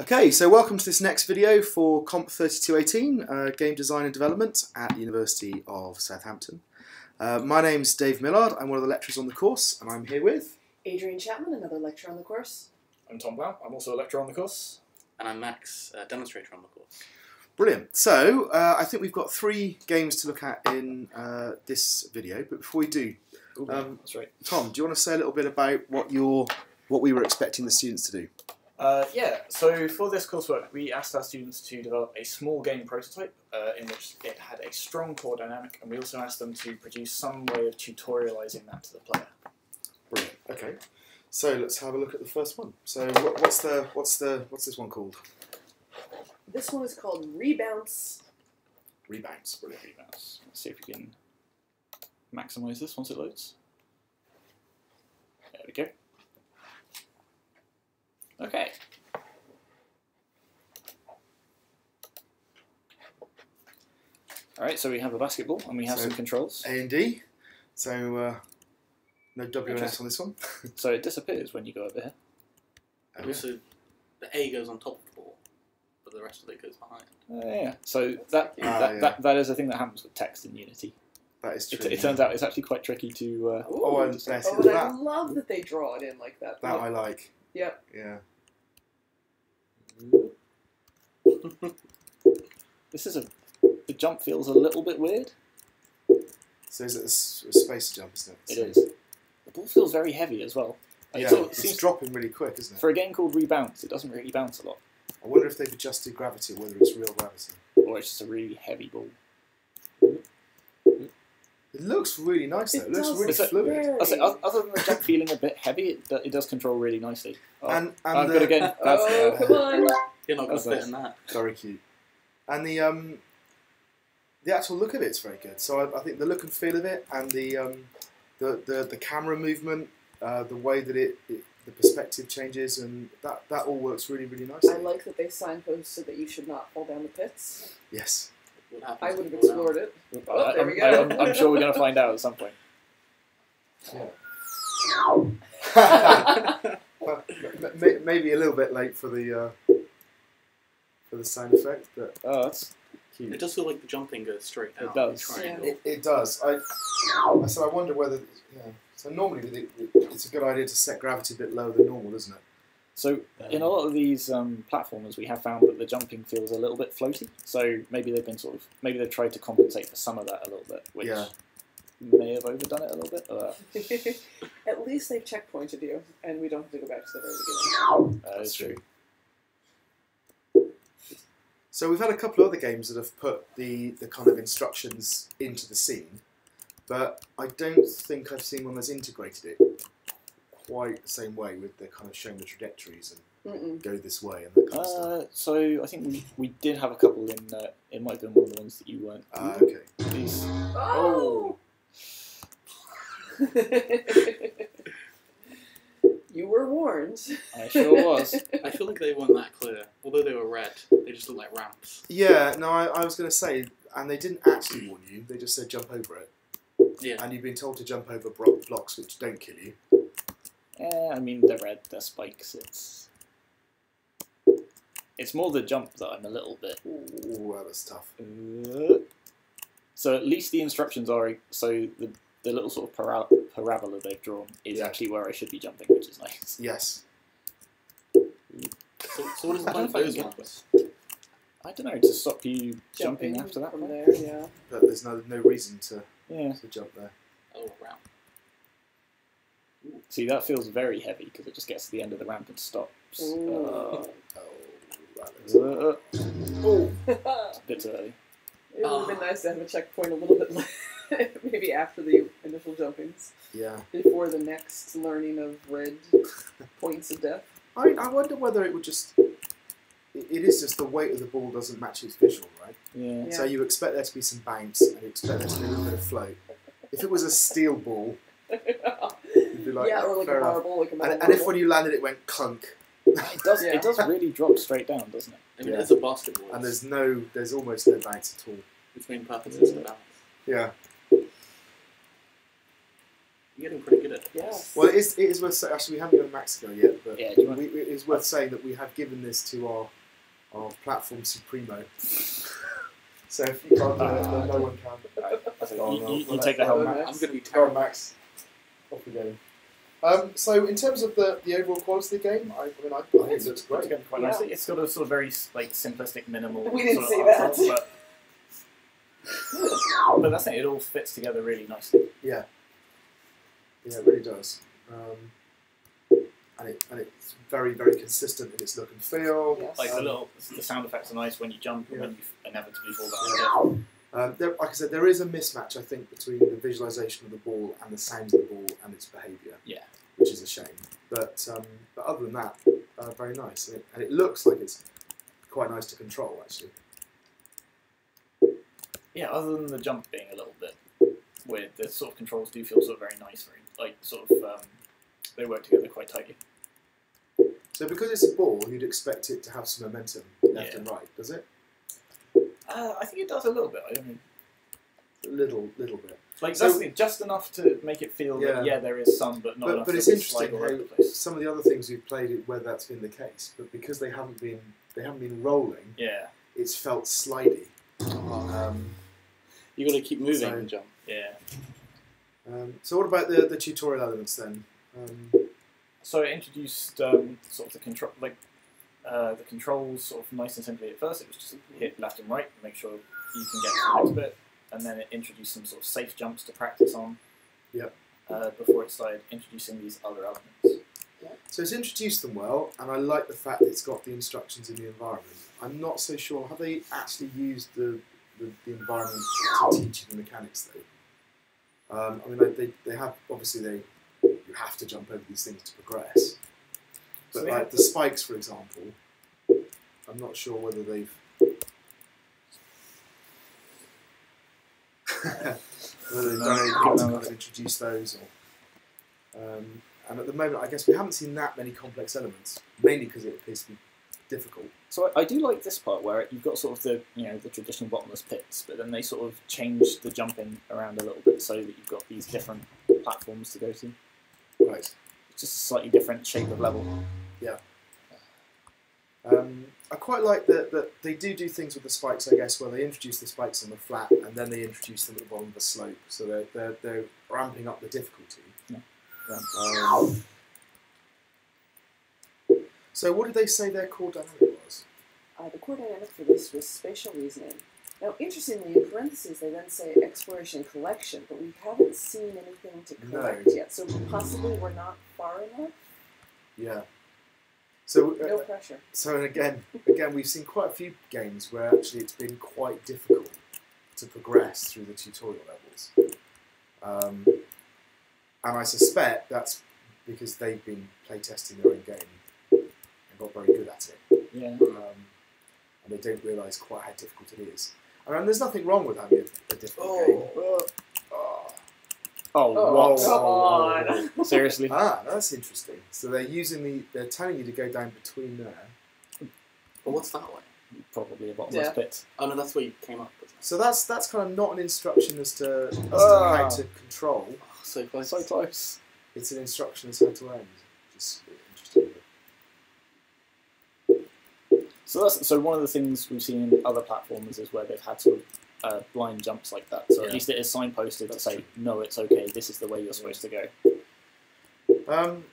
Okay, so welcome to this next video for Comp 3218, uh, Game Design and Development at the University of Southampton. Uh, my name's Dave Millard, I'm one of the lecturers on the course, and I'm here with... Adrian Chapman, another lecturer on the course. I'm Tom Blount, I'm also a lecturer on the course. And I'm Max, uh, demonstrator on the course. Brilliant. So, uh, I think we've got three games to look at in uh, this video, but before we do, Ooh, Um, that's right. Tom, do you want to say a little bit about what you're, what we were expecting the students to do? Uh, yeah, so for this coursework, we asked our students to develop a small game prototype uh, in which it had a strong core dynamic, and we also asked them to produce some way of tutorializing that to the player. Brilliant. Okay. So let's have a look at the first one. So what, what's the what's the what's this one called? This one is called Rebounce. Rebounds. Brilliant. Let's see if we can maximize this once it loads. There we go. Okay. Alright, so we have a basketball and we have So- some controls. A and D. So uh, no W and S on this one. So it disappears when you go over here. Oh, yeah. So the A goes on top of the ball, but the rest of it goes behind. Uh, yeah. So that, Ah, that, yeah. that that is a thing that happens with text in Unity. That is It, true. it turns out it's actually quite tricky to. Uh, Oh, and Ooh. yes, Oh, and I love that they draw it in like that. that I like. Yep. Yeah. this is a. The jump feels a little bit weird. So is it a, s- a space jump, isn't it? It So- is. The ball feels very heavy as well. Like, Yeah, it sort of it's seems dropping really quick, isn't it? for a game called Rebounce, it doesn't really bounce a lot, I wonder if they've adjusted gravity whether it's real gravity. or it's just a really heavy ball. It looks really nice though. It, It looks really It's fluid. very- I say, other than the jump feeling a bit heavy, it, it does control really nicely. Oh, And and I've the, got again. That's, oh, uh, come on. You're not going to fit nice. in that. very cute. And the um, the actual look of it's very good. So I, I think the look and feel of it, and the um, the, the the camera movement, uh, the way that it, it the perspective changes, and that that all works really really nicely. I like that they signposted that you should not fall down the pits. yes. What happens I would have explored it. I- Oh, there we I'm- go. I'm, I'm sure we're going to find out at some point. M- m- Maybe a little bit late for the uh, for the sound effect, but Oh, that's cute. It does feel like the jumping goes straight It does. Triangle. It, it does. I, I so I wonder whether yeah. So normally it, it, it's a good idea to set gravity a bit lower than normal, isn't it? So in a lot of these um, platformers, we have found that the jumping feels a little bit floaty. So maybe they've been sort of maybe they've tried to compensate for some of that a little bit, which Yeah. may have overdone it a little bit. Uh, At least they've checkpointed you, and we don't have to go back to the very beginning. uh, it's true. So we've had a couple of other games that have put the, the kind of instructions into the scene, but I don't think I've seen one that's integrated it quite the same way with the kind of showing the trajectories and Mm-mm. go this way and that kind of stuff. Uh, so I think we, we did have a couple in. Uh, it might have been one of the ones that you weren't. Ah, okay. These. Oh! you were warned. I sure was. I feel like they weren't that clear. Although they were red, they just look like ramps. Yeah, no, I, I was going to say, and they didn't actually warn you. They just said jump over it, Yeah. and you've been told to jump over blocks which don't kill you. Yeah, I mean they're red, they're spikes. It's it's more the jump that I'm a little bit. Ooh, that was tough. Uh, so at least the instructions are so the the little sort of para- parabola they've drawn is Yeah. actually where I should be jumping, which is nice. Yes. So, so what is the I point don't of know I those ones? I don't know to stop you jumping, after that. from there, yeah. But there's no no reason to, Yeah. to jump there. Oh, ramp. See, that feels very heavy because it just gets to the end of the ramp and stops. Uh, Oh, that looks it a bit early. would have Oh. been nice to have a checkpoint a little bit later, maybe after the initial jumpings, yeah. before the next learning of red points of death. I mean, I wonder whether it would just. It, it is just the weight of the ball doesn't match its visual, right? Yeah. Yeah. So you expect there to be some bounce and you expect there to be a little bit of float. If it was a steel ball, you'd be like, yeah, or like a enough. marble, like a metal And, and if when you landed it went clunk, It does. Yeah. It does really drop straight down, doesn't it? I mean, Yeah. it's a basketball. and there's no, there's almost no bounce at all. its main purpose is to balance. Yeah. You're getting pretty good at it. Yes. Well, it is, it is worth saying, actually, we haven't done Mexico yet, but Yeah, want we, it is worth saying that we have given this to our, our platform supremo. so if you can't do it, then no one can. So Go on, you, I'll- you, you take the let- helmet. Max. I'm going to be Go terrible. Max. Off we go. Um, so in terms of the, the overall quality of the game, I, I mean, I, I think it looks It's great. going quite Yeah. nicely. It's got a sort of very like simplistic, minimal. We didn't sort see of that. art But, but that's it. It all fits together really nicely. Yeah. Yeah, it really does. Um, and, it, and it's very, very consistent in its look and feel. Yes. Like the Um, little, the sound effects are nice when you jump and Yeah. when you inevitably fall Yeah. Um, there, like I said, there is a mismatch, I think, between the visualization of the ball and the sound of the ball and its behaviour, Yeah. Which is a shame. But um, but other than that, uh, very nice, and it, and it looks like it's quite nice to control, actually. Yeah. Other than the jump being a little bit weird, the sort of controls do feel sort of very nice, very like sort of um, they work together quite tightly. So because it's a ball, you'd expect it to have some momentum left Yeah. and right, does it? Uh, I think it does a little bit. I mean, A little, little bit. Like So- that's just enough to make it feel Yeah. that yeah, there is some, but not But, enough but to it's interesting how some of the other things we've played, it where that's been the case, but because they haven't been they haven't been rolling, Yeah. it's felt slidey. Um, you got to keep moving So- and jump. Yeah. um, so what about the, the tutorial elements then? Um, So it introduced um, sort of the control, like uh, the controls, sort of nice and simply at first. It was just hit left and right, make sure you can get to the next bit, and then it introduced some sort of safe jumps to practice on. Yep. Uh, before it started introducing these other elements. So it's introduced them well, and I like the fact that it's got the instructions in the environment. I'm not so sure have they actually used the, the, the environment to teach the mechanics though. Um, I mean, like, they, they have obviously they you have to jump over these things to progress. But they like the spikes, for example, I'm not sure whether they've whether they've done anything to kind of introduce those or. Um, and at the moment, I guess we haven't seen that many complex elements, mainly because it appears to be difficult. So I, I do like this part where you've got sort of the you know the traditional bottomless pits, but then they sort of change the jumping around a little bit so that you've got these different platforms to go to. Right. It's Just a slightly different shape of level. Yeah. Um, I quite like that, that they do do things with the spikes, I guess, where they introduce the spikes on the flat and then they introduce them at the bottom of the slope. So they're, they're, they're ramping up the difficulty. Yeah. Um, so what did they say their core dynamic was? Uh, the core dynamic for this was spatial reasoning. Now, interestingly, in parentheses, they then say exploration collection, but we haven't seen anything to No. collect yet. So possibly we're not far enough. Yeah. So, uh, No pressure. so again, again, we've seen quite a few games where actually it's been quite difficult to progress through the tutorial levels, um, and I suspect that's because they've been playtesting their own game and got very good at it, Yeah. um, and they don't realise quite how difficult it is. I mean, there's nothing wrong with having a, a difficult game. Oh. Oh, what? come on. Seriously? Ah, that's interesting. So they're using the, they're telling you to go down between there. But what's that way? Probably a bottomless Yeah. pit. Oh no, that's where you came up with. So that's that's kind of not an instruction as to, as to Ah. how to control. Oh, so close. So close. It's an instruction as how to end. Just interesting. So that's so one of the things we've seen in other platforms is where they've had sort of uh, blind jumps like that. So Yeah. at least it is signposted to say, true. no, it's okay. This is the way you're supposed to go. Um,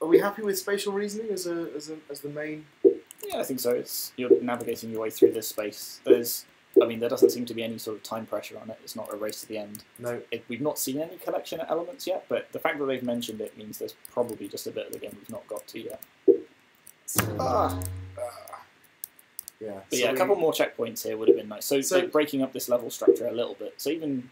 are we happy with spatial reasoning as a as, a, as the main? Yeah, I think so. It's you're navigating your way through this space. There's, I mean, there doesn't seem to be any sort of time pressure on it. It's not a race to the end. No. It, we've not seen any collection elements yet, but the fact that they've mentioned it means there's probably just a bit of the game we've not got to yet. Ah, yeah. But so yeah, a we- couple more checkpoints here would have been nice. So, So- like, breaking up this level structure a little bit. So even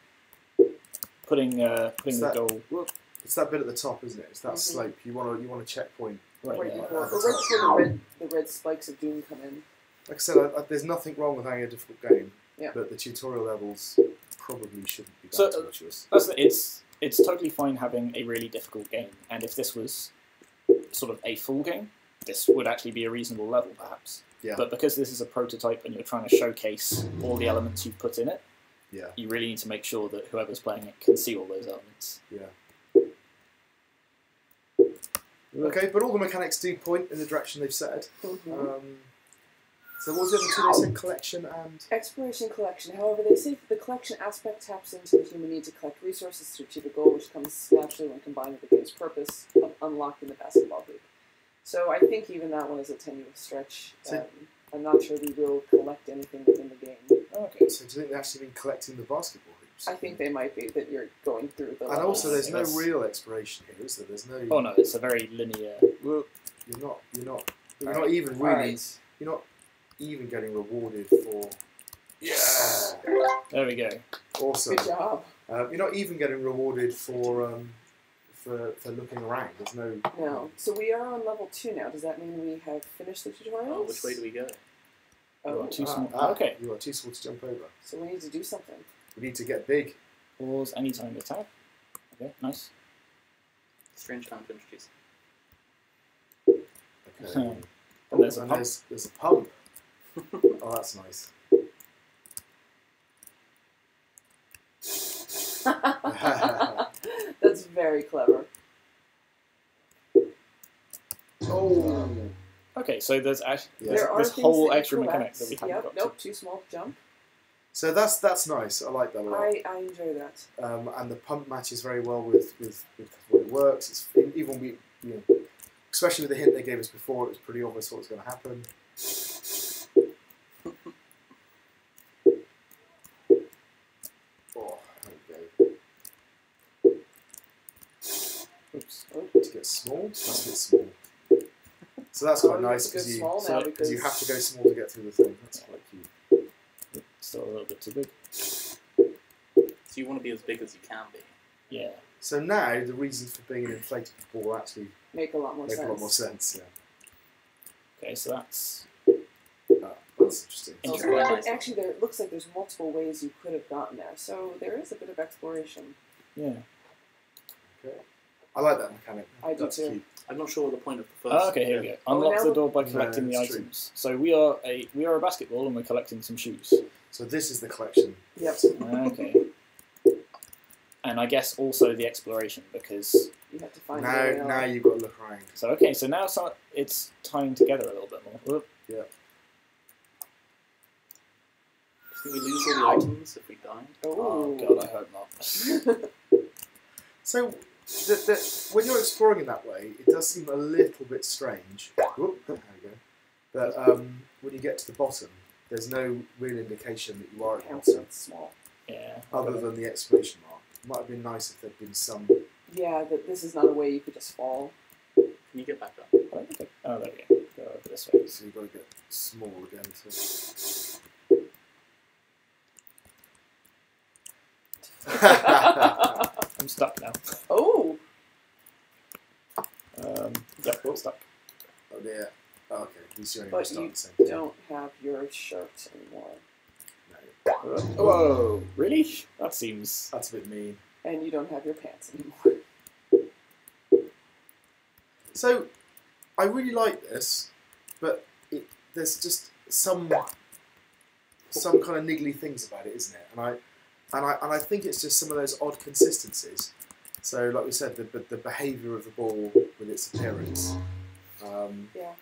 putting uh, putting the that- goal Well, it's that bit at the top, isn't it? It's that Mhm. slope. You want to you want a checkpoint. right, right there. before, but right before the red, the red spikes of doom come in. Like I said, I, I, there's nothing wrong with having a difficult game. Yeah. But the tutorial levels probably shouldn't be that So, uh, tortuous. That's the, it's it's totally fine having a really difficult game, and if this was sort of a full game, this would actually be a reasonable level, perhaps. Yeah. But because this is a prototype and you're trying to showcase all the elements you've put in it, Yeah. you really need to make sure that whoever's playing it can see all those elements. Yeah. Okay, but all the mechanics do point in the direction they've said. Mhm. Um, so what was the other two they said? Collection and Exploration collection. However, they say that the collection aspect taps into the human need to collect resources to achieve a goal, which comes naturally when combined with the game's purpose of unlocking the basketball hoop. So I think even that one is a tenuous stretch. Um, I'm not sure we will collect anything within the game. Okay. so do you think they've actually been collecting the basketball hoops? I think they might be that you're going through the. And also, there's no Yes. real exploration here, is there? There's no. Oh no, it's a very linear. Well, You're not. You're not. You're not Alright, even really. Alright. You're not even getting rewarded for. Yeah. There we go. Awesome. Good job. Uh, you're not even getting rewarded for um, for for looking around. There's no. No. So we are on level two now. Does that mean we have finished the tutorials? Oh, which way do we go? You Oh, are too Ah, small. ah, Okay. You are too small to jump over. so we need to do something. We need to get big. Pause anytime you attack. Okay, nice. Strange time to introduce. Okay. And there's a and pump. there's, there's a pump. oh, that's nice. That's very clever. Oh. Okay, so there's actually Yeah. there's There this whole extra mechanic that we haven't Yep. got Nope. Too small to jump. So that's that's nice. I like that a lot. I, I enjoy that. Um, and the pump matches very well with with, with what it works. It's even we you know, especially with the hint they gave us before, it was pretty obvious what was going to happen. So that's quite you nice because you so- 'cause because because you have to go small to get through the thing. That's quite cute. Still a little bit too big. So you want to be as big as you can be. Yeah. So now the reasons for being an inflatable ball actually make a lot more make sense. a lot more sense. Yeah. Okay, so that's uh, that's interesting. Also, Interesting. but Nice. actually, there it looks like there's multiple ways you could have gotten there. So there is a bit of exploration. yeah. Okay. I like that mechanic. I do too. cute. I'm not sure what the point of the oh, first. Oh, okay, here we go. Oh, Unlock now the the- door by No, collecting the that's true. items. So we are a we are a basketball and we're collecting some shoes. So this is the collection. Yep. Okay. and I guess also the exploration because You have to find Now, a way now out. you've got to look around. so okay so now so it's tying together a little bit more. Whoop. Do you think we lose all the items if we die? Oh Oh. god, I hope not. So, the, the, when you're exploring in that way, it does seem a little bit strange. Whoop, there we go. That um, when you get to the bottom, there's no real indication that you are at the Counts bottom, small. yeah. other than the exclamation mark. It might have been nice if there'd been some. Yeah, that this is not a way you could just fall. Can you get back up? I don't think I- Oh, there we go. Go over this way. So you've got to get small again. To... I'm stuck now. oh, Um, yep, we're stuck. oh dear. Oh, okay. At least you only But you at the same time. don't have your shirt anymore, No, Whoa! Really? That seems. that's a bit mean. and you don't have your pants anymore. So, I really like this, but it, there's just some some kind of niggly things about it, isn't it? And I and I and I think it's just some of those odd consistencies. So, like we said, the the, the behaviour of the ball with its appearance. Um, Yeah.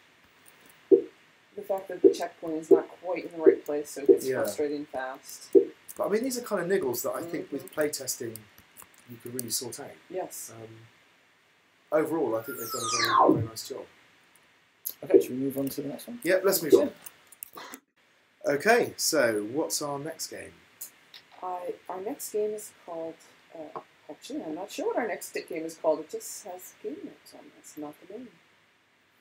The fact that the checkpoint is not quite in the right place, so it gets Yeah. frustrating fast. but I mean, these are kind of niggles that I think with playtesting you could really sort out. Yes. Um, overall, I think they've done a very, very nice job. Okay, should we move on to the next one? Yep, let's move on. Okay, so what's our next game? I, our next game is called. Uh, actually, I'm not sure what our next game is called. It just has game notes on this, not the name.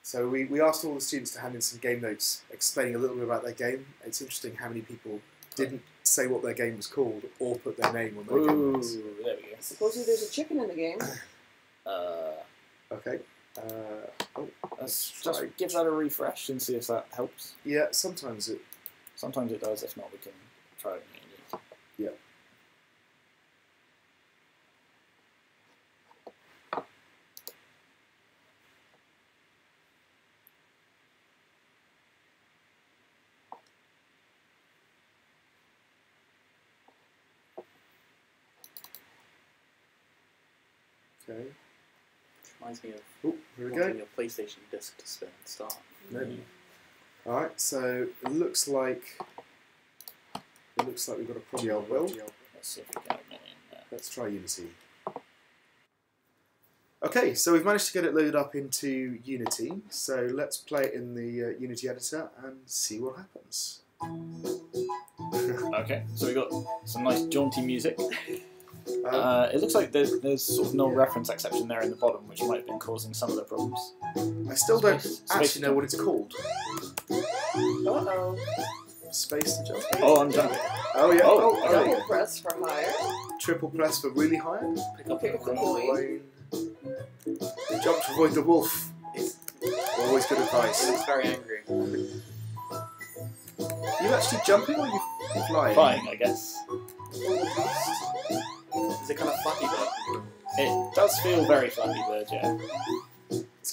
So we, we asked all the students to hand in some game notes explaining a little bit about their game. It's interesting how many people didn't say what their game was called or put their name on their game notes. there we go. Supposedly there's a chicken in the game. Uh, Okay. Uh, oh, let's try. just give that a refresh and see if that helps. Yeah, sometimes it. Sometimes it does. If not, we can try it again. Yeah. Okay. Reminds me of Oh, here we go. your PlayStation disc to spin and start. No. All right, so it looks like it looks like we've got a problem. Will. Let's see if we can open it there. Let's try Unity. Okay, so we've managed to get it loaded up into Unity. So let's play it in the uh, Unity editor and see what happens. Okay, so we got some nice jaunty music. Um, Uh, it looks like there's, there's sort of no reference exception there in the bottom, which might have been causing some of the problems. I still don't Space- actually know what it's called. Uh oh. Space to jump. Oh, I'm done. Oh yeah. Oh, Oh, Double okay. press for higher. Triple press for really high. Pick up Pick the up coin. coin. Jump to avoid the wolf. Always good He advice. looks very angry. Are You actually jumping or are you flying? Flying, I guess. Is it kind of flappy bird? It does feel very Flappy Bird, yeah.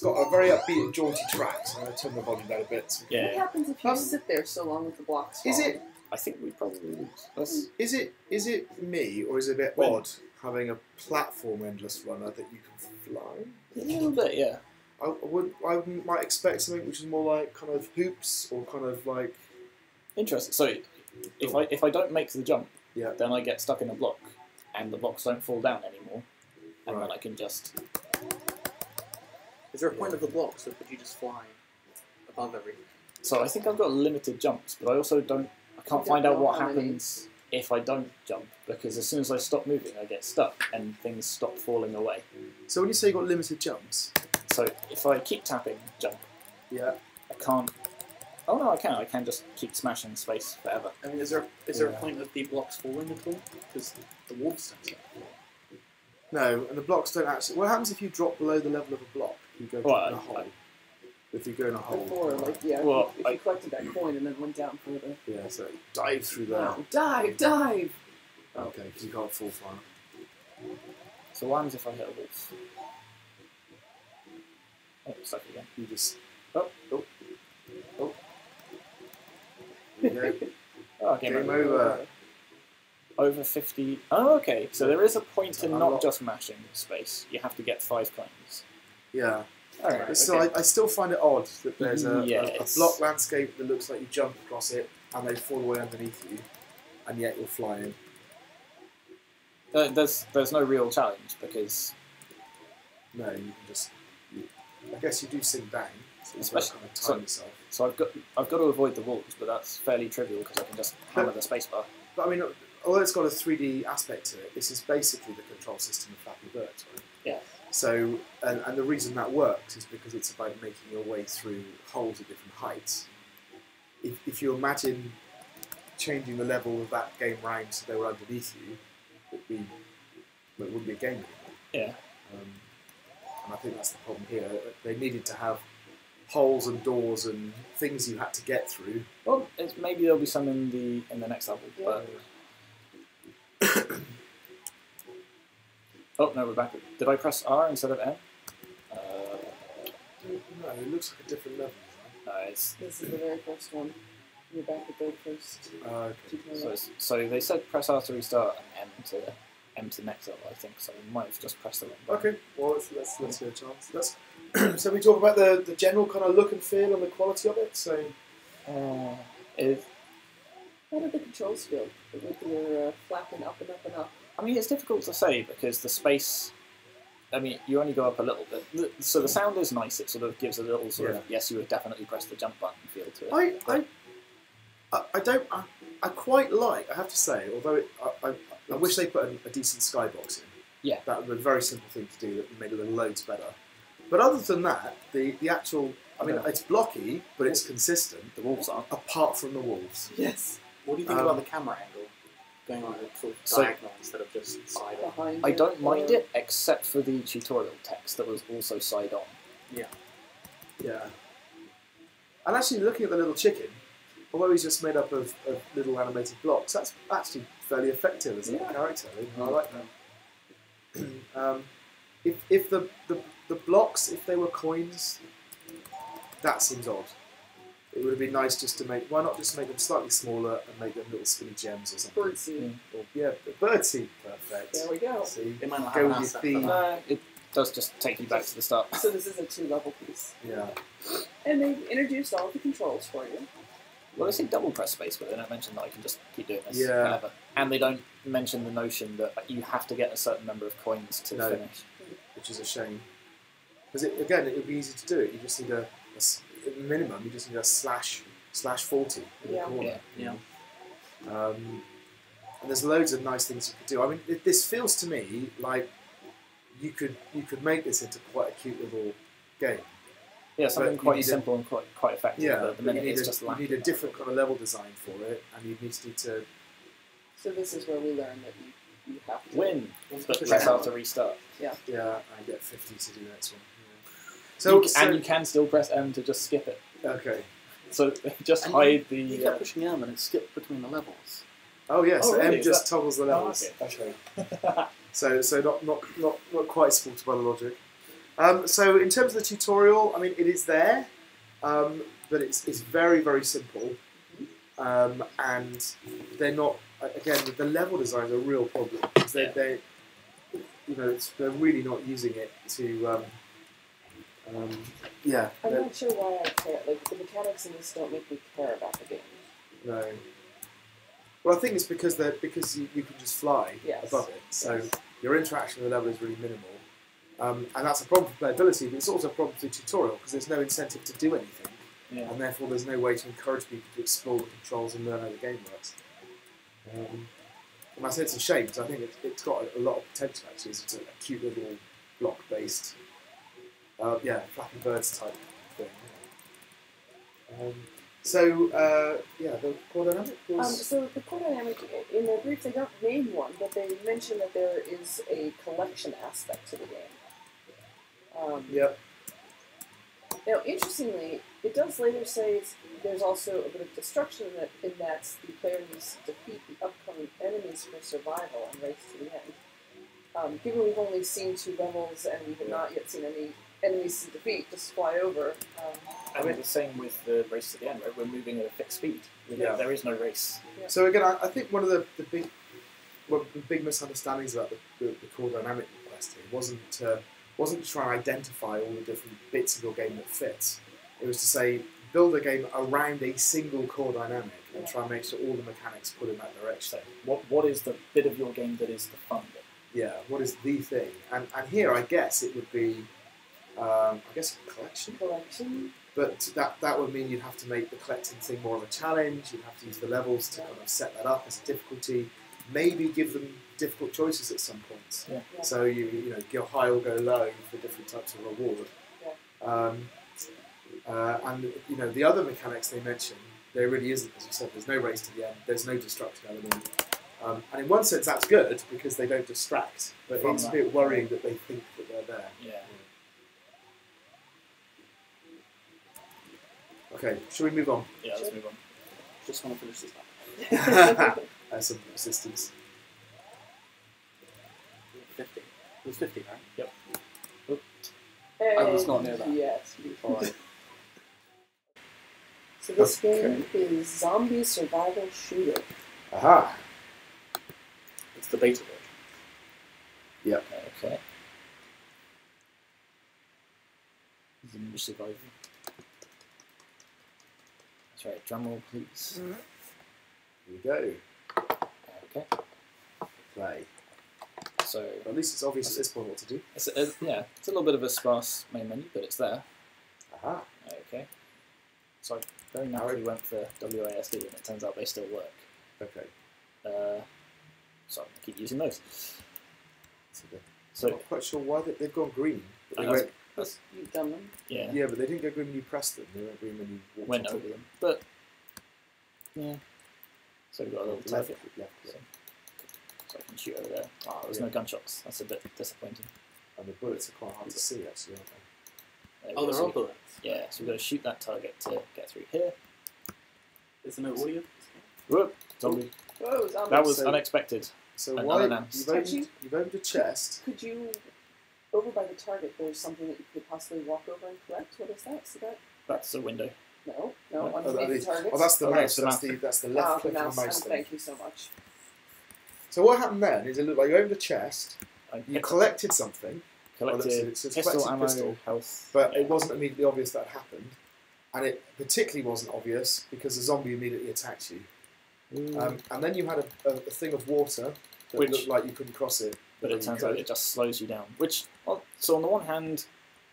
It's got a very upbeat and jaunty track. So I'm going to turn the volume down a bit. so- What happens if you Um, sit there so long with the blocks? Is falling? it I think we probably lose. Let's, is it is it me or is it a bit When? odd having a platform endless runner that you can fly? a little bit, yeah. I I would I might expect something which is more like kind of hoops or kind of like Interesting. So, if I if I don't make the jump, Yeah. then I get stuck in a block, and the blocks don't fall down anymore, and then I can just Is there a point of the block, so could you just fly above everything? So I think I've got limited jumps, but I also don't. I can't find out what how many. happens if I don't jump because as soon as I stop moving, I get stuck and things stop falling away. so when you say you got limited jumps, So if I keep tapping jump, yeah. I can't. Oh no, I can. I can just keep smashing space forever. I mean, is there is there Yeah. a point of the blocks falling at all? Because the wolves don't. No, and the blocks don't actually. What happens if you drop below the level of a block? You go Well, in a I- hole. if you go in a hole. Before, like, yeah, Well, if I- you collected that coin and then went down further. yeah, so dive through that. Wow, dive, dive! Okay, because you can't fall far. So what happens if I hit a wolf? Oh, stuck again. You just. Oh, oh, oh. There you go. Oh, game, Game over. over. Over 50. Oh, okay. So there is a point To in unlock. not just mashing space. You have to get five coins. Yeah. Alright, But still, okay. I, I still find it odd that there's a, a, a block landscape that looks like you jump across it and they fall away underneath you, and yet you're flying. Uh, there's there's no real challenge because No, you can just. You, I guess you do sink down, so Especially- kind of so- time yourself. so I've got I've got to avoid the walls, but that's fairly trivial because I can just hammer the spacebar. But I mean, although it's got a 3D aspect to it, this is basically the control system of Flappy Bird, right? Yeah. So, and, and the reason that works is because it's about making your way through holes at different heights. If, if you imagine changing the level of that game round so they were underneath you, it'd be, well, it wouldn't be a game anymore. Yeah. Um, and I think that's the problem here. They needed to have holes and doors and things you had to get through. Well, it's, maybe there'll be some in the in the next level, but oh no, we're back. Did I press R instead of M? Uh, No, it looks like a different level. Nice. This is the very first one. You're back at the first Uh, okay. so so they said press R to restart and M to M to next level. I think so. we might have just pressed the wrong button. Okay, well, let's, let's, let's give it a chance. Let's, so we talk about the, the general kind of look and feel and the quality of it. So Uh, it, How did the controls feel? With your uh, flapping up and up and up. I mean, it's difficult to say because the space. I mean, you only go up a little bit. So the sound is nice. It sort of gives a little sort of yes, you would definitely press the jump button feel to it. I, I, I, I don't, I, I quite like. I have to say, although it, I, I, I wish they put a, a decent skybox in. Yeah. that would be a very simple thing to do that made it loads better. But other than that, the, the actual, I mean, Yeah. it's blocky, but it's consistent. The wolves aren't. Apart from the wolves, Yes. What do you think Um, about the camera angle? Going on a sort of So- diagonal instead of just side on. Behind I don't mind or- it except for the tutorial text that was also side on. Yeah. Yeah. And actually, looking at the little chicken, although he's just made up of, of little animated blocks, that's actually fairly effective as a Yeah. character. I like that. um, if if the, the, the blocks, if they were coins, that seems odd. It would have been nice just to make. Why not just make them slightly smaller and make them little spinny gems or something? Birdseed. Or, yeah, the bird seed, perfect. There we go. See, They might not Go with asset the- for that. Uh, it, does just take you back to the start. So this is a two-level piece, Yeah. and they've introduced all of the controls for you. Well, they say double press space, but they don't mention that I can just keep doing this Yeah. whenever. And they don't mention the notion that you have to get a certain number of coins to No. finish. Which is a shame. Because it, again, it would be easy to do it. You just need a, a s- at minimum. You just need a slash slash forty in Yeah. the corner. Yeah. Um, and there's loads of nice things you could do. I mean, it, this feels to me like you could you could make this into quite a cute little game. Yeah, something you quite need a- simple and quite quite effective. Yeah, but at the minute you need, it's a, just you need a different kind of level design for it, and you need to need to So this is where we learn that you, you have to win, but Push press out to restart. yeah. I get fifty to do the next one. Yeah. So, So, you, so and you can still press M to just skip it. okay. So just And hide the. You uh, kept pushing M and it skipped between the levels. Oh yeah, so Oh, really? M Is just that- toggles the Oh, levels. okay. Okay. So so not not not, not quite supported by the logic. Um, so in terms of the tutorial, I mean it is there, um, but it's it's very very simple, um, and they're not again the level design is a real problem because they Yeah. they you know it's, they're really not using it to um, yeah I'm they're- not sure why I care. Like the mechanics in this don't make me care about the game. no. Well, I think it's because they're because you, you can just fly Yes. above it, so Yes. your interaction with the level is really minimal. Um, and that's a problem for playability, but it's also a problem for the tutorial because there's no incentive to do anything, Yeah. and therefore there's no way to encourage people to explore the controls and learn how the game works. Um, and I say it's a shame because I think it, it's got a, a lot of potential actually. It's a, cute little block-based, uh, yeah, Flappy Birds type thing. Um, so uh, yeah, the core dynamic Um, so the core dynamic in their brief, they don't name one, but they mention that there is a collection aspect to the game. Um, yep. Now, interestingly, it does later say there's also a bit of destruction in that, in that the player needs to defeat the upcoming enemies for survival and race to the end. Um, given we've only seen two levels and we have not yet seen any enemies to defeat, just fly over. Um, I mean, the same with the race at the end, right? We're moving at a fixed speed. Yeah. There is no race. Yeah. So again, I, I think one of the, the big one of the big misunderstandings about the, the, the core dynamic request here wasn't to, wasn't to try and identify all the different bits of your game that fits. It was to say build a game around a single core dynamic and try and make sure all the mechanics pull in that direction. So, what what is the bit of your game that is the fun bit? Yeah, what is the thing? And and here I guess it would be, um, I guess a collection. collection. But that, that would mean you'd have to make the collecting thing more of a challenge. You'd have to use the levels to kind of set that up as a difficulty. Maybe give them difficult choices at some points. Yeah. Yeah. So you you know go high or go low for different types of reward. Um, uh, and you know the other mechanics they mentioned, there really isn't, as you said. There's no race to the end. There's no destruction element. Um, and in one sense, that's good because they don't distract. But From it's a bit worrying that they think that they're there. Yeah. Okay, shall we move on? Yeah, let's move on. Just want to finish this up. uh, some assistance. 50. It was 50, right? Yep. I was not near that. Yes. Alright. So this Okay. game is zombie survival shooter. Aha! It's the beta version. Yeah, okay. Zombie survival. That's right. Drum roll, please. Here we go. Okay. Play. So At least it's obvious at this point what to do. it's a, yeah, it's a little bit of a sparse main menu, but it's there. Aha! Okay. So I very narrowly went for WASD, and it turns out they still work. Okay. Uh, so I'm gonna keep using those. So they're So not quite sure why they, they've gone green. But they went, that's, You've done them. yeah, yeah, but they didn't go green when you pressed them. They went green when you walked went on top over them, but yeah. So we've got a little. Left, target. left, So, so I can shoot over there. Oh, there's no gunshots. That's a bit disappointing. And the bullets are quite hard to see, actually, aren't they? There Oh, they're So all bullets. Yeah, so we've got to shoot that target to get through here. Is there no audio? Whoop! Zombie. Whoa, zombies. That was So- unexpected. So And why unannounced. you've opened, Actually- you've opened a chest. Could you, over by the target, there's something that you could possibly walk over and collect? What is that? See that? That's the window. No, no, No. Oh, underneath that the target. oh, that's the Oh, mouse. that's the That's the that's the Ah, left the click on mouse. the mouse oh, thank you so much. So what happened then is it looked like you opened a chest. I You hit- collected something. Well, it's- collected it's a pistol collected ammo, pistol. health. But it wasn't immediately obvious that happened, and it particularly wasn't obvious because the zombie immediately attacked you. Um, and then you had a, a, a thing of water that Which- looked like you couldn't cross it. But it you turns out it just slows you down. Which, well, so on the one hand,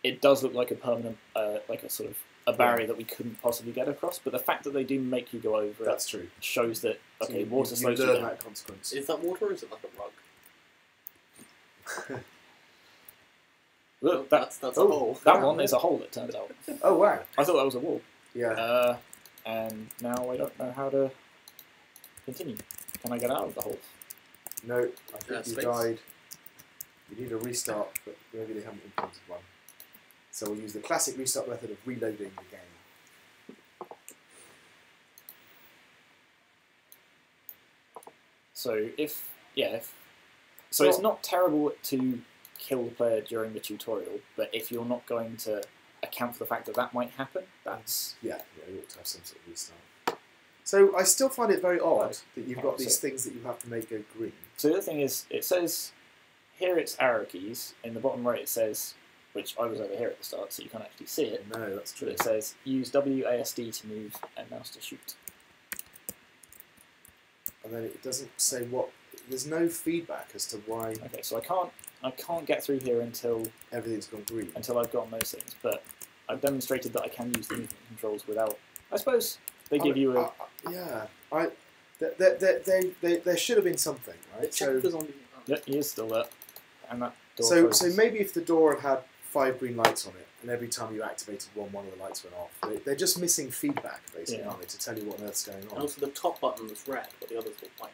it does look like a permanent, uh, like a sort of a barrier that we couldn't possibly get across. But the fact that they do make you go over That's true. it shows that So okay, you, water you, slows you you learn down. that consequence. Is that water or is it like a rug? Look, that, that's that's oh, a hole. that one is a hole. It turns out. oh wow! I thought that was a wall. Yeah. Uh, and now I don't know how to continue. Can I get out of the hole? No, I think Uh, you space. died. You need a restart, but maybe they haven't implemented one. So we'll use the classic restart method of reloading the game. So if yeah, if, so it's not terrible to kill the player during the tutorial, but if you're not going to account for the fact that that might happen, that's Yeah, yeah, you ought to have some sort of restart. So I still find it very odd that you've got these things that you have to make go green. So the other thing is, it says here it's arrow keys. In the bottom right, it says, which I was over here at the start, so you can't actually see it. No, that's But true. it says use WASD to move and mouse to shoot. And then it doesn't say what. There's no feedback as to why Okay, so I can't I can't get through here until everything's gone green. until I've gotten those things. But I've demonstrated that I can use the movement controls without. I suppose they give you a. I- I- yeah, I. There, there, there, there, there, there should have been something, right? Check So, if the zombie. Yeah, he is still there, and that door so, closes. so maybe if the door had had five green lights on it, and every time you activated one, one of the lights went off. They, they're just missing feedback, basically, Yeah. aren't they, to tell you what on earth's going on. And also the top button was red, but the others were white.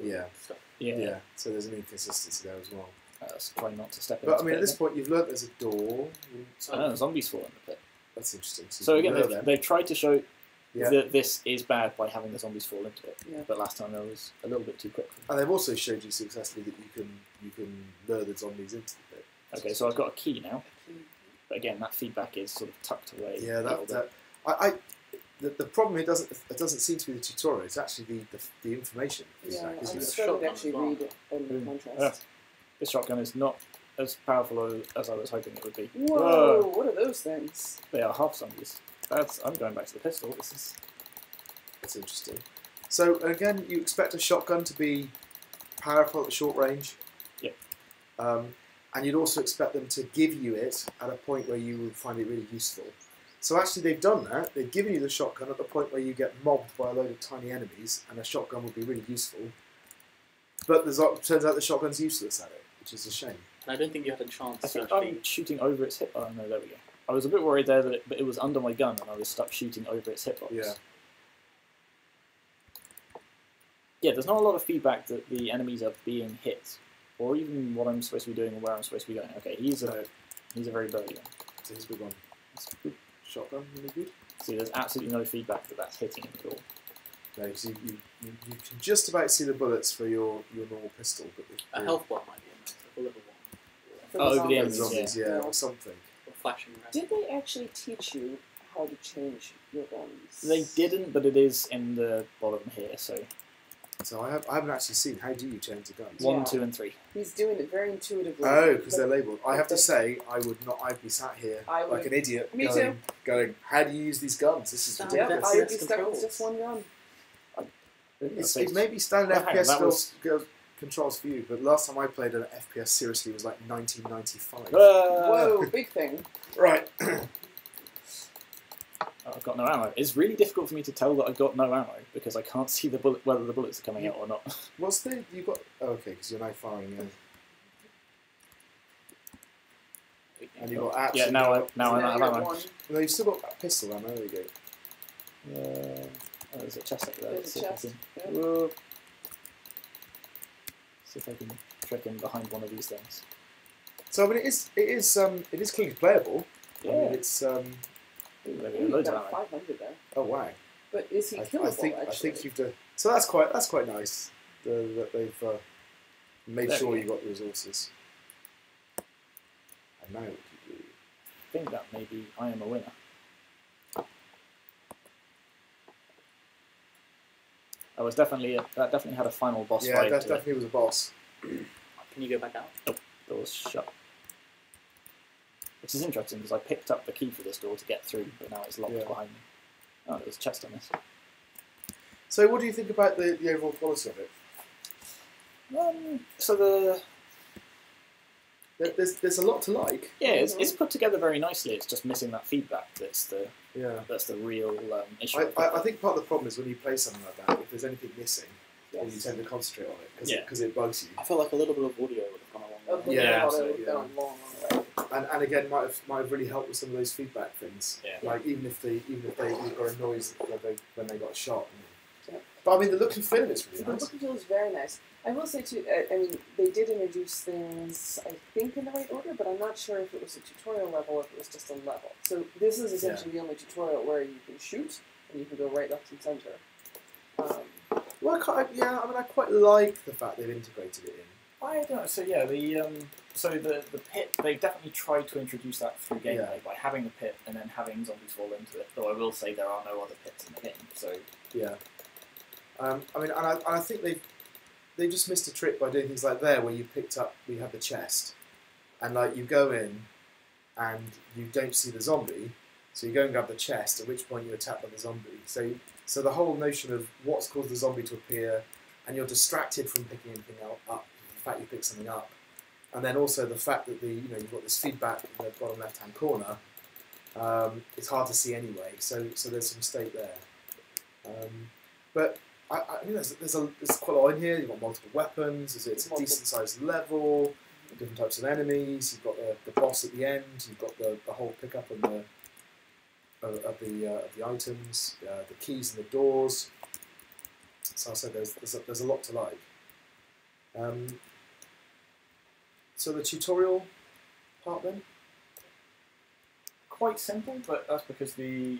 Yeah. So, yeah, Yeah, so there's an inconsistency there as well. Uh, so try not to step in. But I mean, at this point, you've learnt there's a door. I know, zombies fall in the pit. That's interesting. So, So again, they've, they've tried to show Yeah. that this is bad by having the zombies fall into it. Yeah. But last time I was a little bit too quick. For And they've also showed you successfully that you can you can lure the zombies into the pit. Okay, so I've got a key now, but again, that feedback is sort of tucked away. Yeah, that, that I, I the, the problem it doesn't it doesn't seem to be the tutorial. It's actually the the, the information. Yeah, feedback, I'm isn't it? struggling to actually as read it in Mm. contrast. Yeah. This shotgun is not as powerful as I was hoping it would be. Whoa, what are those things? They are half zombies. That's. I'm going back to the pistol. This is. That's interesting. So again, you expect a shotgun to be powerful at short range. Yep. Um, and you'd also expect them to give you it at a point where you would find it really useful. So actually, they've done that. They've given you the shotgun at the point where you get mobbed by a load of tiny enemies, and a shotgun would be really useful. But there's, turns out the shotgun's useless at it, which is a shame. and I don't think you had a chance I to think actually. I'm shooting over its hip. Oh no, there we go. I was a bit worried there that it, but it was under my gun and I was stuck shooting over its hitbox. Yeah. Yeah, there's not a lot of feedback that the enemies are being hit, or even what I'm supposed to be doing or where I'm supposed to be going. Okay, he's a No. he's a very birdie one. So here's a big one. That's good. Shotgun, really good. See, there's absolutely no feedback that that's hitting him at all. No, 'cause you, you, you, you can just about see the bullets for your, your normal pistol, but the, A health bar might be in there, a little one. For Oh, over the the enemies, zombies, yeah. Yeah. or something. Or flashing red. Did they actually teach you how to change your guns? They didn't, but it is in the bottom here. So So I, have, I haven't actually seen. How do you change the guns? one, Yeah. two, and three. He's doing it very intuitively. Oh, because they're labelled. I have to say, I would not. I'd be sat here I like would- an idiot, Me going, going, "How do you use these guns? This is Sound Yep, ridiculous." I would be stuck with just one gun. It's, Okay. it may be standard Well, hang on, FPS that skills, was- skills- controls for you, but last time I played an FPS seriously was like 1995. Uh, Whoa, big thing. Right. Oh, I've got no ammo. It's really difficult for me to tell that I've got no ammo because I can't see the bullet whether the bullets are coming out or not. What's the you got? Oh, okay, because you're now firing, in. and you got yeah, absolutely. now I no, now I Now don't you're have ammo. one. no, you've still got that pistol ammo. There you go. Uh, oh, there's a chest up there. There's Let's a see if I chest, yeah. Whoa. See if I can trick him behind one of these things. So I mean, it is it is um it is clearly playable. I Yeah. mean, it's um Ooh, Ooh, loads of ammo. 500 there. oh wow. But is he I, killable, I think actually? I think you've done. So that's quite that's quite nice the, that they've uh, made There sure you got the resources. And now what do you do? I think that maybe I am a winner. I was definitely that definitely had a final boss yeah, fight. that to it. definitely was a boss. Can you go back out? Doors shut. which is interesting because I picked up the key for this door to get through, but now it's locked Yeah. behind me. Oh, there's a chest on this. So, what do you think about the, the overall quality of it? Um, so the There- There's, there's a lot to like. yeah, it's, it's put together very nicely. It's just missing that feedback. That's the Yeah. that's the real um, issue. I, I've I, I think part of the problem is when you play something like that, if there's anything missing, then you tend to concentrate on it Yeah. because it bugs you. I feel like a little bit of audio would have gone a long way. Yeah, absolutely, yeah. long, long. And, and again, might have might have really helped with some of those feedback things. Yeah. Like even if they even if they got a noise when they when they got shot. Yeah. But I mean, the look and feel of it's So really the nice. look and feel is very nice. I will say too. I, I mean, they did introduce things. I think in the right order, but I'm not sure if it was a tutorial level or if it was just a level. So this is essentially the only tutorial where you can shoot and you can go right, left, and center. Um, Well, I quite, yeah, I mean, I quite like the fact they've integrated it in. I don't know. So yeah, the um, so the the pit they definitely tried to introduce that through gameplay Yeah. by having the pit and then having zombies fall into it. Though I will say there are no other pits in the game. So Yeah. Um, I mean, and I, and I think they've they just missed a trick by doing things like there, where you picked up, we had the chest, and like you go in, and you don't see the zombie, so you go and grab the chest. At which point you're attacked by the zombie. So so the whole notion of what's caused the zombie to appear, and you're distracted from picking anything up. The fact you pick something up, and then also the fact that the you know you've got this feedback in the bottom left hand corner. Um, it's hard to see anyway, so so there's a mistake there. Um, but I, I think there's, there's, a, there's quite a lot in here. You've got multiple weapons. It's, it's a decent sized level. Different types of enemies. You've got the, the boss at the end. You've got the, the whole pickup and the of, of the uh, of the items, uh, the keys and the doors. So I said there's there's a, there's a lot to like. Um, so the tutorial part then. quite simple, but that's because the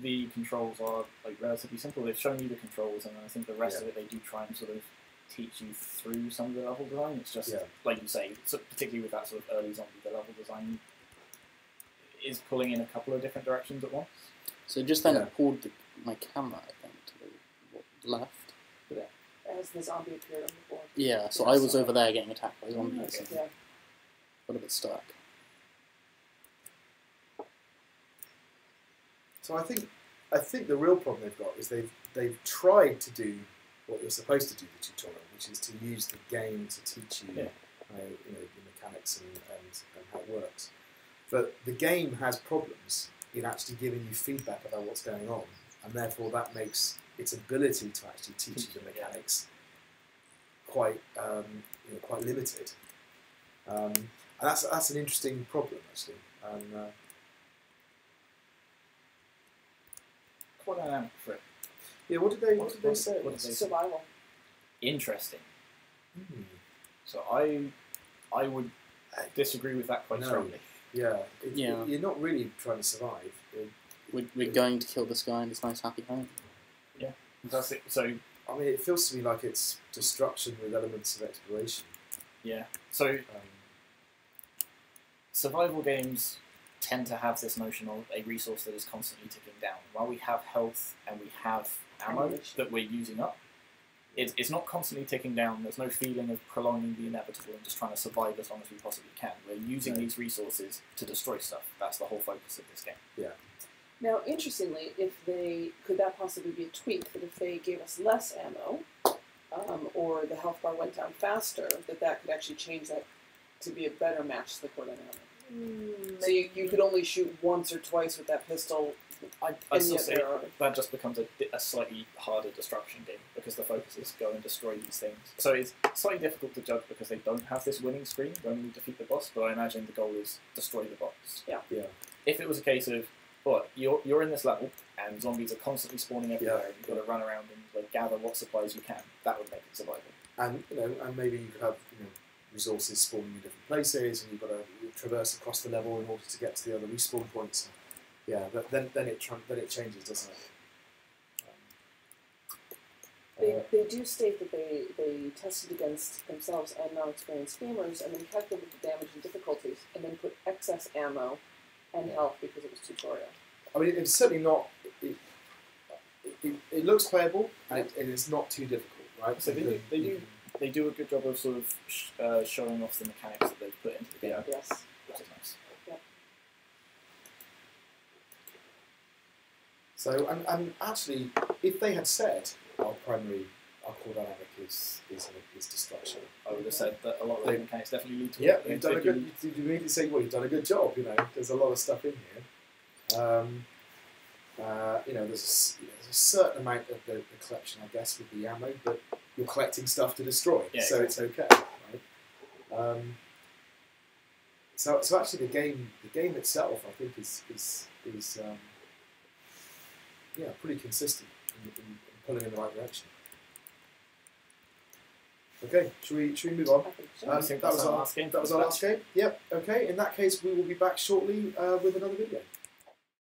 the controls are like relatively simple. They've shown you the controls, and I think the rest Yeah. of it they do try and sort of teach you through some of the level design. It's just Yeah. like you say, so particularly with that sort of early zombie, the level design is pulling in a couple of different directions at once. So just then Yeah. it pulled the, my camera, I think, to the what, left. as the zombie appeared on the board. Yeah, so Yeah, I was so- over there getting attacked by zombies. Okay. Yeah. Got a bit stuck. So I think I think the real problem they've got is they've they've tried to do what you're supposed to do the tutorial, which is to use the game to teach you, Yeah. uh, you know, the mechanics and, and, and how it works. But the game has problems in actually giving you feedback about what's going on, and therefore that makes its ability to actually teach you the mechanics quite um, you know, quite limited. Um, and that's that's an interesting problem actually. Um, uh, Quite dynamic for it. yeah, what did they What- what did they say? what did they- Survival. Interesting. Hmm. So I I would disagree with that quite No. strongly. Yeah, it, Yeah. you're not really trying to survive. It- We're, we're going to kill this guy in his nice happy home. That's it. So I mean, it feels to me like it's destruction with elements of exploration. yeah. So Um, survival games tend to have this notion of a resource that is constantly ticking down. While we have health and we have ammo that we're using up, it's, it's not constantly ticking down. There's no feeling of prolonging the inevitable and just trying to survive as long as we possibly can. We're using No. these resources to destroy stuff. That's the whole focus of this game. Yeah. Now, interestingly, if they could that possibly be a tweak that if they gave us less ammo, um, or the health bar went down faster, that that could actually change that to be a better match to the core dynamic. So you, you could only shoot once or twice with that pistol, I, I still say that just becomes a, a slightly harder destruction game because the focus is go and destroy these things. So it's slightly difficult to judge because they don't have this winning screen when we defeat the boss, but I imagine the goal is destroy the boss. Yeah. Yeah. If it was a case of, well, you're, you're in this level and zombies are constantly spawning everywhere Yeah. and you've got to run around and like, gather what supplies you can, that would make it survival. and you know, and maybe you could have you know, resources spawning in different places, and you've got to traverse across the level in order to get to the other respawn points. Yeah, but then then it tr- then it changes, doesn't it? They, Um, uh, they do state that they, they tested against themselves and non-experienced gamers and then calculated the damage and difficulties and then put excess ammo and Yeah. health because it was tutorial. I mean, it's certainly not. It, it, it, it looks playable, and it, it is not too difficult, right? So they You do- they you do- can- they do a good job of sort of sh uh, showing off the mechanics that they've put into the game. Yes. Which is nice. So, and, and actually, if they had said our primary, our core dynamic is is, is destruction, I would have said that a lot of the mechanics definitely lead to Yeah, you've done a good. You immediately say, well, you've done a good job. You know, there's a lot of stuff in here. Um, uh, you know, there's a, there's a certain amount of the, the collection, I guess, with the ammo, but you're collecting stuff to destroy, Yeah, so it's okay. Right? Um, so, so actually, the game, the game itself, I think, is is is um, yeah, pretty consistent in, in, in pulling in the right direction. Okay, should we should we move on? I think so. Um, I think that was our our last game That was our last game. Yep. Okay. In that case, we will be back shortly uh, with another video.